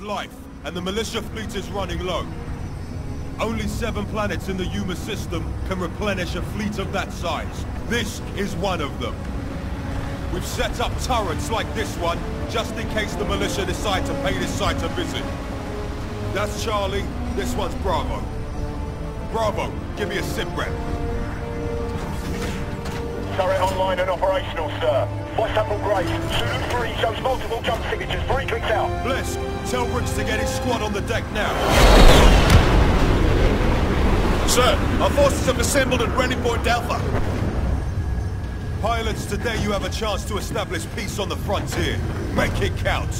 Life, and the militia fleet is running low. Only seven planets in the Yuma system can replenish a fleet of that size. This is one of them. We've set up turrets like this one, just in case the militia decide to pay this site a visit. That's Charlie, this one's Bravo. Bravo, give me a sit rep. Turret online and operational, sir. What's Admiral Graves? Zulu 3 shows multiple jump signatures. Three clicks out. Blisk, tell Briggs to get his squad on the deck now. Sir, our forces have assembled at Ready Point Alpha. Pilots, today you have a chance to establish peace on the frontier. Make it count.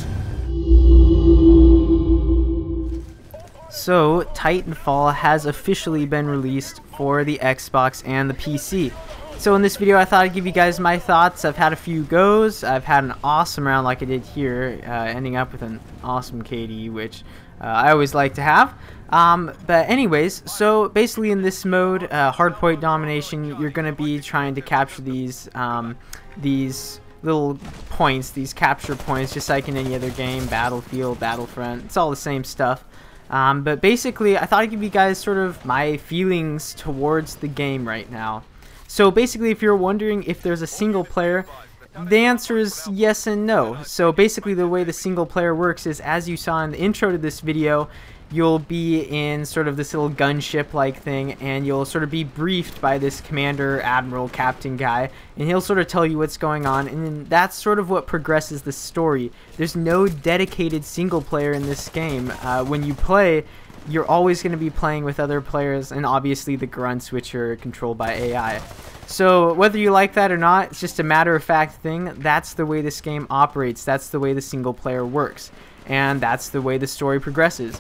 So, Titanfall has officially been released for the Xbox and the PC. So in this video I thought I'd give you guys my thoughts. I've had a few goes. I've had an awesome round like I did here, uh, ending up with an awesome KD, which uh, I always like to have. Um, but anyways, so basically in this mode, uh, hardpoint domination, you're going to be trying to capture these, um, these little points, these capture points, just like in any other game, Battlefield, Battlefront, it's all the same stuff. Um, but basically, I thought I'd give you guys sort of my feelings towards the game right now. So basically, if you're wondering if there's a single player, the answer is yes and no. So basically, the way the single player works is, as you saw in the intro to this video, you'll be in sort of this little gunship like thing and you'll sort of be briefed by this commander admiral captain guy and he'll sort of tell you what's going on and that's sort of what progresses the story there's no dedicated single player in this game uh, when you play you're always going to be playing with other players and obviously the grunts which are controlled by ai so whether you like that or not it's just a matter of fact thing that's the way this game operates that's the way the single player works and that's the way the story progresses.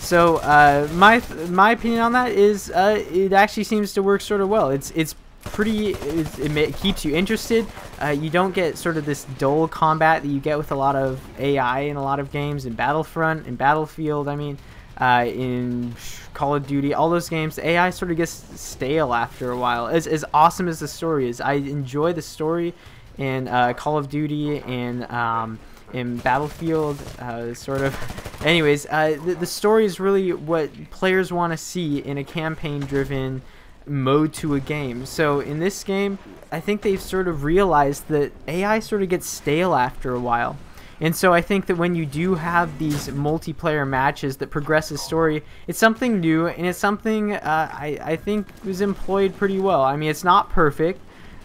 So uh, my my opinion on that is uh, it actually seems to work sort of well. It's it's pretty it, it keeps you interested. Uh, you don't get sort of this dull combat that you get with a lot of AI in a lot of games in Battlefront in Battlefield. I mean. Uh, in Call of Duty, all those games, AI sort of gets stale after a while. As, as awesome as the story is, I enjoy the story in uh, Call of Duty and um, in Battlefield, uh, sort of. Anyways, uh, the, the story is really what players want to see in a campaign-driven mode to a game. So in this game, I think they've sort of realized that AI sort of gets stale after a while. And so I think that when you do have these multiplayer matches that progress the story, it's something new and it's something uh, I, I think was employed pretty well. I mean, it's not perfect.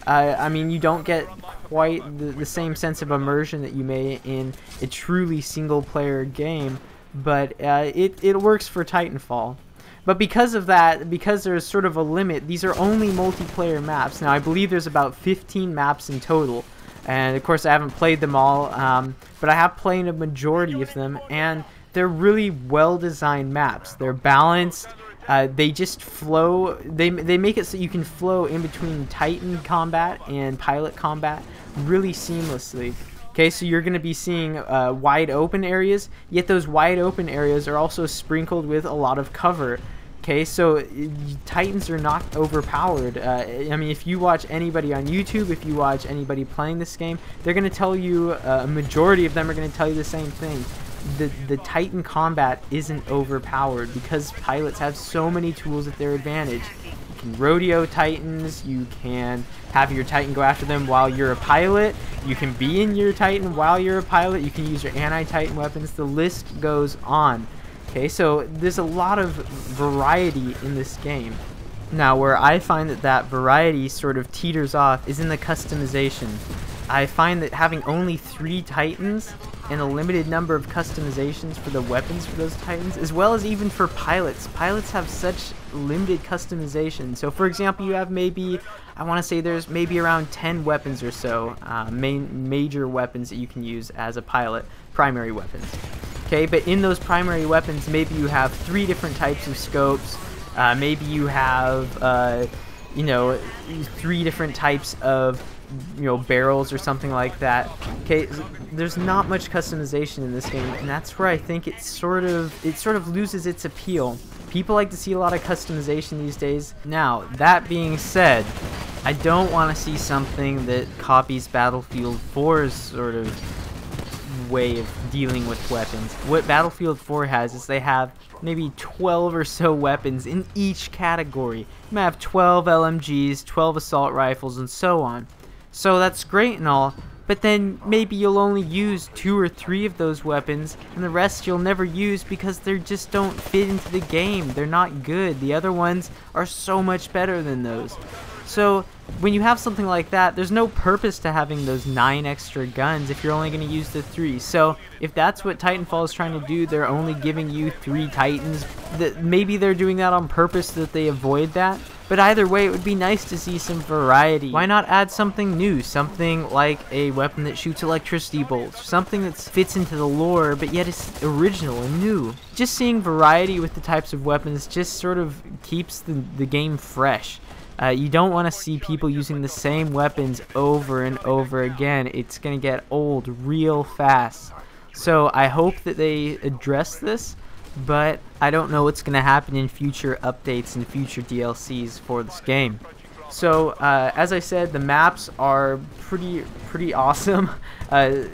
Uh, I mean, you don't get quite the, the same sense of immersion that you may in a truly single-player game, but uh, it, it works for Titanfall. But because of that, because there's sort of a limit, these are only multiplayer maps. Now, I believe there's about 15 maps in total. And, of course, I haven't played them all, um, but I have played a majority of them, and they're really well-designed maps. They're balanced, uh, they just flow. They they make it so you can flow in between Titan combat and pilot combat really seamlessly. Okay, so you're going to be seeing uh, wide open areas, yet those wide open areas are also sprinkled with a lot of cover. Okay, so Titans are not overpowered. Uh, I mean, if you watch anybody on YouTube, if you watch anybody playing this game, they're going to tell you, uh, a majority of them are going to tell you the same thing the the Titan combat isn't overpowered because pilots have so many tools at their advantage. You can rodeo Titans, you can have your Titan go after them while you're a pilot, you can be in your Titan while you're a pilot, you can use your anti-Titan weapons, the list goes on. Okay, so there's a lot of variety in this game. Now, where I find that that variety sort of teeters off is in the customization. I find that having only three Titans and a limited number of customizations for the weapons for those Titans, as well as even for pilots. Pilots have such limited customization. So for example, you have maybe, I want to say there's maybe around 10 weapons or so, uh, main major weapons that you can use as a pilot, primary weapons. Okay, but in those primary weapons, maybe you have three different types of scopes, uh, maybe you have, uh, you know, three different types of you know barrels or something like that. Okay there's not much customization in this game and that's where I think it sort of it sort of loses its appeal. People like to see a lot of customization these days. Now that being said I don't want to see something that copies Battlefield 4's sort of way of dealing with weapons. What Battlefield 4 has is they have maybe 12 or so weapons in each category. You might have 12 LMGs, 12 assault rifles, and so on. So that's great and all, but then maybe you'll only use two or three of those weapons, and the rest you'll never use because they just don't fit into the game. They're not good. The other ones are so much better than those. So when you have something like that, there's no purpose to having those nine extra guns if you're only going to use the three. So if that's what Titanfall is trying to do, they're only giving you three Titans. That maybe they're doing that on purpose that they avoid that. But either way, it would be nice to see some variety. Why not add something new? Something like a weapon that shoots electricity bolts. Something that fits into the lore, but yet is original and new. Just seeing variety with the types of weapons just sort of keeps the, the game fresh. Uh, you don't want to see people using the same weapons over and over again. It's going to get old real fast. So I hope that they address this, but I don't know what's going to happen in future updates and future DLCs for this game. So uh, as I said, the maps are pretty pretty awesome. Uh,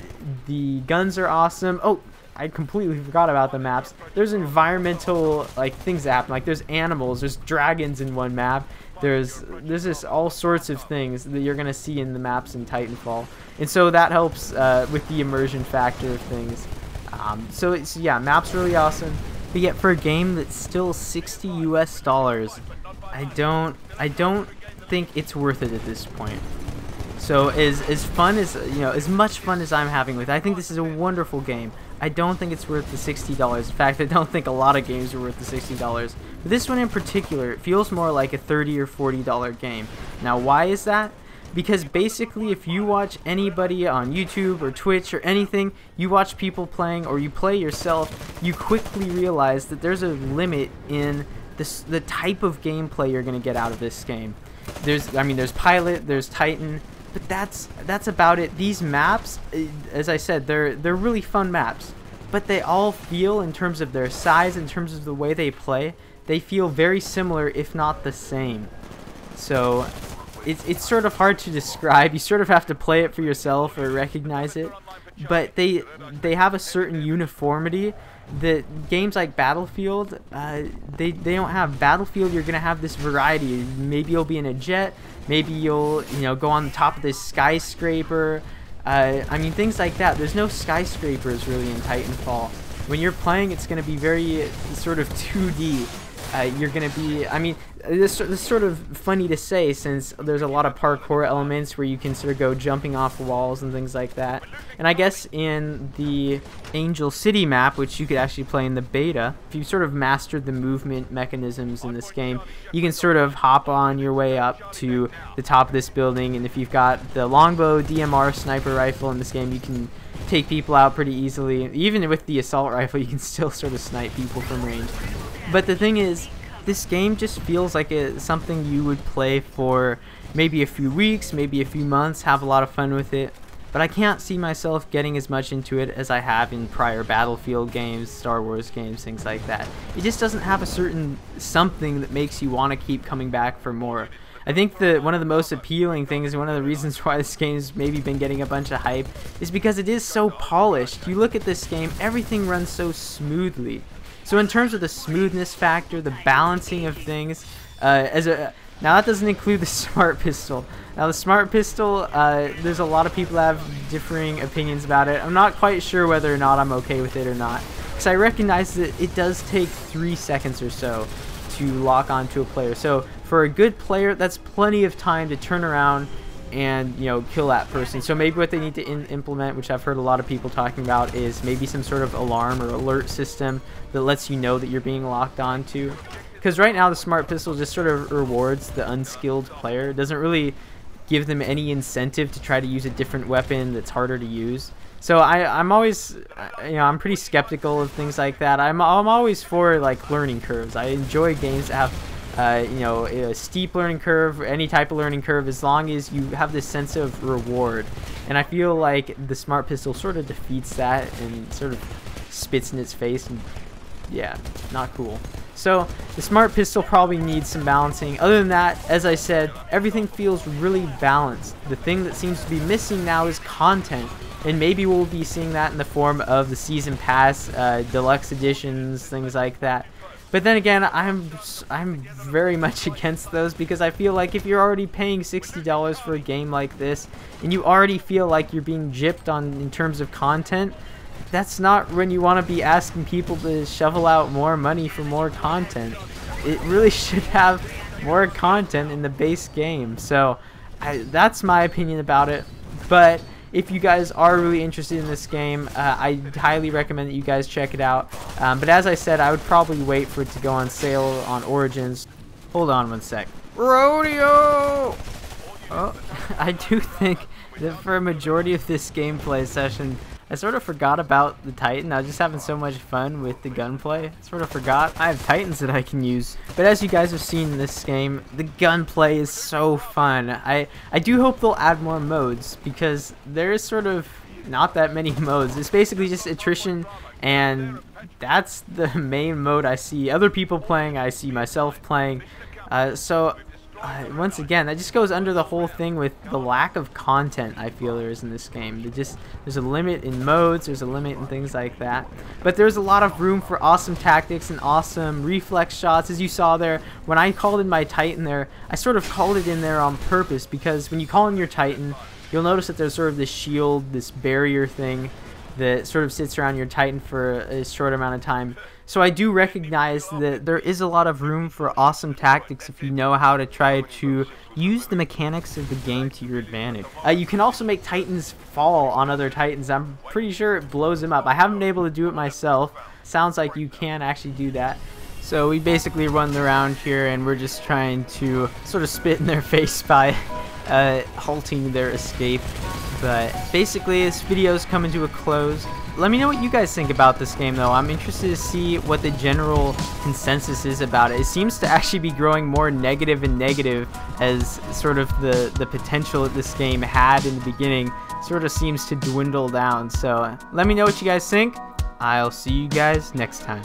the guns are awesome. Oh, I completely forgot about the maps. There's environmental like things that happen. Like there's animals, there's dragons in one map. There's there's just all sorts of things that you're gonna see in the maps in Titanfall, and so that helps uh, with the immersion factor of things. Um, so it's yeah, maps really awesome. But yet for a game that's still 60 US dollars, I don't I don't think it's worth it at this point. So as as fun as you know, as much fun as I'm having with, it, I think this is a wonderful game. I don't think it's worth the $60. In fact, I don't think a lot of games are worth the $60. But this one in particular, it feels more like a 30 or $40 game. Now, why is that? Because basically, if you watch anybody on YouTube or Twitch or anything, you watch people playing or you play yourself, you quickly realize that there's a limit in this, the type of gameplay you're going to get out of this game. There's, I mean, there's Pilot, there's Titan, but that's that's about it. These maps, eh, as I said, they're they're really fun maps, but they all feel in terms of their size, in terms of the way they play, they feel very similar, if not the same. So it's it's sort of hard to describe. You sort of have to play it for yourself or recognize it, but they they have a certain uniformity that games like Battlefield, uh, they they don't have. Battlefield, you're gonna have this variety. Maybe you'll be in a jet. Maybe you'll you know go on the top of this skyscraper. Uh, I mean things like that. There's no skyscrapers really in Titanfall. When you're playing, it's gonna be very sort of 2D. Uh, you're gonna be. I mean, this, this is sort of funny to say since there's a lot of parkour elements where you can sort of go jumping off walls and things like that. And I guess in the Angel City map, which you could actually play in the beta, if you sort of mastered the movement mechanisms in this game, you can sort of hop on your way up to the top of this building. And if you've got the longbow DMR sniper rifle in this game, you can take people out pretty easily. Even with the assault rifle, you can still sort of snipe people from range. But the thing is, this game just feels like it's something you would play for maybe a few weeks, maybe a few months, have a lot of fun with it. But I can't see myself getting as much into it as I have in prior Battlefield games, Star Wars games, things like that. It just doesn't have a certain something that makes you want to keep coming back for more. I think that one of the most appealing things, one of the reasons why this game's maybe been getting a bunch of hype, is because it is so polished. You look at this game, everything runs so smoothly. So in terms of the smoothness factor, the balancing of things, uh, as a now that doesn't include the smart pistol. Now the smart pistol, uh, there's a lot of people that have differing opinions about it. I'm not quite sure whether or not I'm okay with it or not, because I recognize that it does take three seconds or so to lock onto a player. So for a good player, that's plenty of time to turn around and you know kill that person. So maybe what they need to implement, which I've heard a lot of people talking about, is maybe some sort of alarm or alert system that lets you know that you're being locked onto. Because right now the smart pistol just sort of rewards the unskilled player. It doesn't really give them any incentive to try to use a different weapon that's harder to use. So I, I'm always, you know, I'm pretty skeptical of things like that. I'm, I'm always for like learning curves. I enjoy games that have uh, you know, a steep learning curve, any type of learning curve, as long as you have this sense of reward. And I feel like the Smart Pistol sort of defeats that and sort of spits in its face. And yeah, not cool. So the Smart Pistol probably needs some balancing. Other than that, as I said, everything feels really balanced. The thing that seems to be missing now is content. and maybe we'll be seeing that in the form of the season pass, uh, deluxe editions, things like that. But then again, I'm I'm very much against those because I feel like if you're already paying $60 for a game like this and you already feel like you're being gypped on in terms of content, that's not when you want to be asking people to shovel out more money for more content. It really should have more content in the base game. So I, that's my opinion about it. But if you guys are really interested in this game, uh, I highly recommend that you guys check it out. Um, but as I said, I would probably wait for it to go on sale on Origins. Hold on one sec. Rodeo! Oh, I do think that for a majority of this gameplay session, I sort of forgot about the Titan. I was just having so much fun with the gunplay. I sort of forgot I have Titans that I can use. But as you guys have seen in this game, the gunplay is so fun. I, I do hope they'll add more modes because there is sort of not that many modes. It's basically just attrition and that's the main mode I see other people playing. I see myself playing. Uh, so uh, once again, that just goes under the whole thing with the lack of content I feel there is in this game. just there's a limit in modes, there's a limit in things like that. But there's a lot of room for awesome tactics and awesome reflex shots, as you saw there. When I called in my Titan there, I sort of called it in there on purpose because when you call in your Titan, you'll notice that there's sort of this shield, this barrier thing that sort of sits around your Titan for a short amount of time. So I do recognize that there is a lot of room for awesome tactics if you know how to try to use the mechanics of the game to your advantage. Uh, you can also make Titans fall on other Titans. I'm pretty sure it blows them up. I haven't been able to do it myself. Sounds like you can actually do that. So we basically run around here and we're just trying to sort of spit in their face by uh, halting their escape. But basically, this video is coming to a close. Let me know what you guys think about this game, though. I'm interested to see what the general consensus is about it. It seems to actually be growing more negative and negative as sort of the, the potential that this game had in the beginning sort of seems to dwindle down. So let me know what you guys think. I'll see you guys next time.